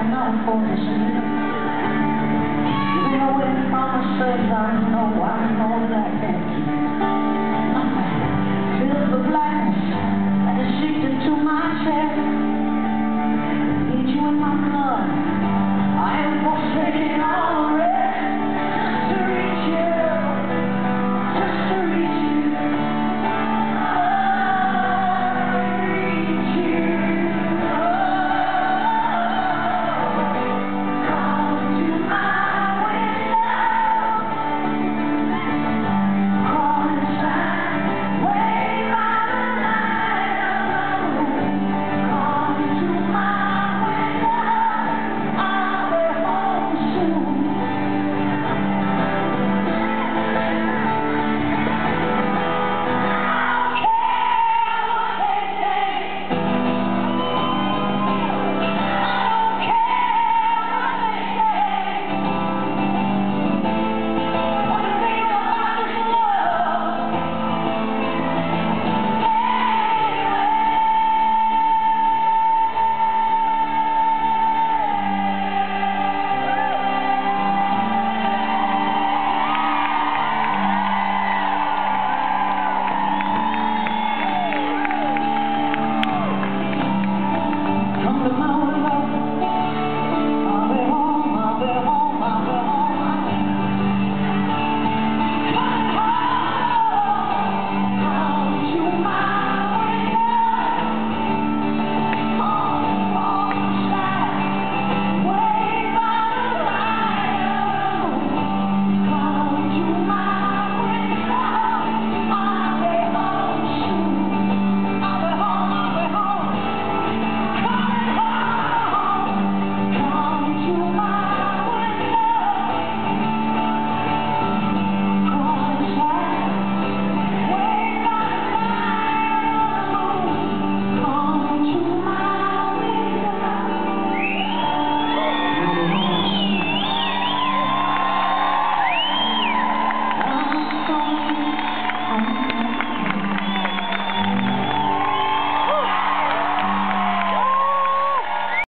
Even with promises, I know I know that